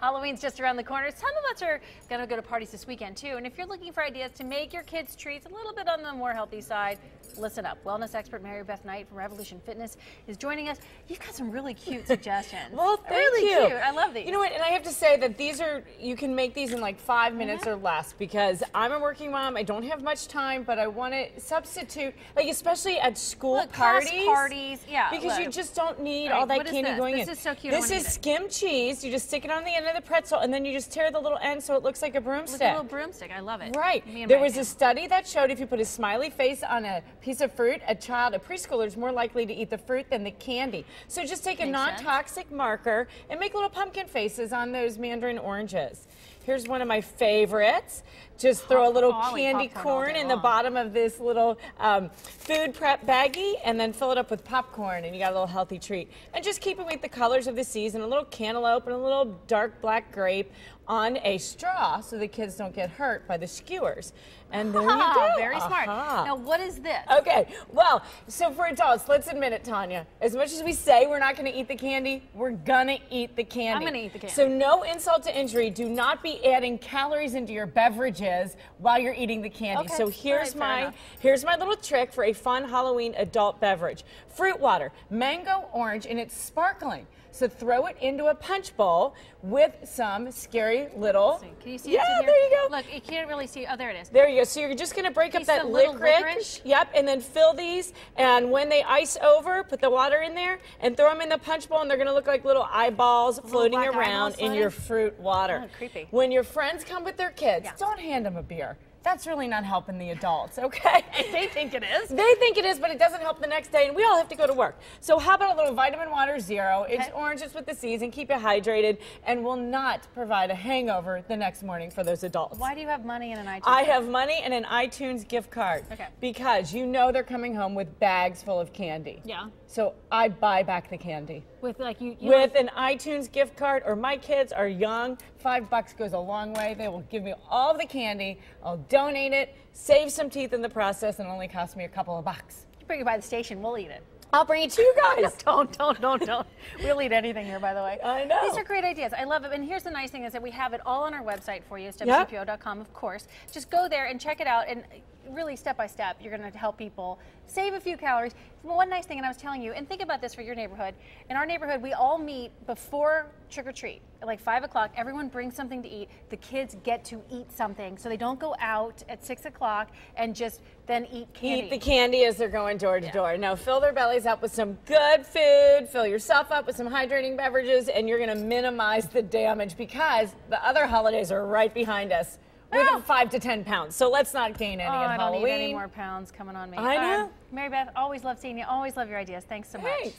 Halloween's just around the corner. Some of us are going to go to parties this weekend too. And if you're looking for ideas to make your kids' treats a little bit on the more healthy side, listen up. Wellness expert Mary Beth Knight from Revolution Fitness is joining us. You've got some really cute suggestions. well, thank really you. cute. I love these. You know what? And I have to say that these are you can make these in like 5 minutes Mm-hmm. or less because I'm a working mom. I don't have much time, but I want to substitute, like especially at school Look, parties. parties, yeah, Because you just don't need Right, all that what candy this? going This in. is so cute. This is skim cheese. You just stick it on the end of the pretzel, and then you just tear the little end so it looks like a broomstick. A little broomstick. I love it. Right. There was a study that showed if you put a smiley face on a piece of fruit, a child, a preschooler is more likely to eat the fruit than the candy. So just take a Makes sense. non-toxic marker and make little pumpkin faces on those mandarin oranges. Here's one of my favorites. Just throw a little candy corn in the bottom of this little um, food prep baggie and then fill it up with popcorn and you got a little healthy treat. And just keep it with the colors of the season, a little cantaloupe and a little dark black grape on a straw so the kids don't get hurt by the skewers. And there you go. Very smart. Aha. Now, what is this? Okay, well, so for adults, let's admit it, Tanya. As much as we say we're not going to eat the candy, we're going to eat the candy. I'm gonna eat the candy. So, no insult to injury. Do not be adding calories into your beverages while you're eating the candy. Okay, So, here's right, my here's my little trick for a fun Halloween adult beverage: fruit water, mango orange, and it's sparkling. So throw it into a punch bowl with some scary little. Can you see Yeah, in here? there you go. Look, you can't really see. Oh, there it is. There you go. So you're just going to break up that licorice. licorice? Yep, and then fill these. And when they ice over, put the water in there and throw them in the punch bowl, and they're going to look like little eyeballs floating around eyeballs in your fruit water. Oh, creepy. When your friends come with their kids, Yeah. don't hand them a beer. That's really not helping the adults, okay? They think it is. They think it is, but it doesn't help the next day, and we all have to go to work. So how about a little vitamin water zero? It's oranges with the seeds and keep you hydrated, and will not provide a hangover the next morning for those adults. Why do you have money in an iTunes? I have money and an iTunes gift card. Okay. Because you know they're coming home with bags full of candy. Yeah. So I buy back the candy. With like you. you With an iTunes gift card, or my kids are young, five bucks goes a long way. They will give me all the candy. I'll donate it, save some teeth in the process, and only cost me a couple of bucks. You bring it by the station. We'll eat it. I'll bring it to you guys. Don't, don't, don't, don't. We'll eat anything here, by the way. I know. These are great ideas. I love it. And here's the nice thing is that we have it all on our website for you, wcpo.com, of course. Just go there and check it out. And really, step by step, you're going to help people save a few calories. One nice thing, and I was telling you, and think about this for your neighborhood. In our neighborhood, we all meet before trick or treat. At like 5 o'clock, everyone brings something to eat. The kids get to eat something. So they don't go out at 6 o'clock and just then eat candy. Eat the candy as they're going door to door. Now fill their bellies up with some good food, fill yourself up with some hydrating beverages, and you're gonna minimize the damage because the other holidays are right behind us with Ah. five to ten pounds. So let's not gain any Oh, I don't Halloween. need any more pounds coming on me. I know. Um, Mary Beth, always love seeing you. Always love your ideas. Thanks so much. Thanks.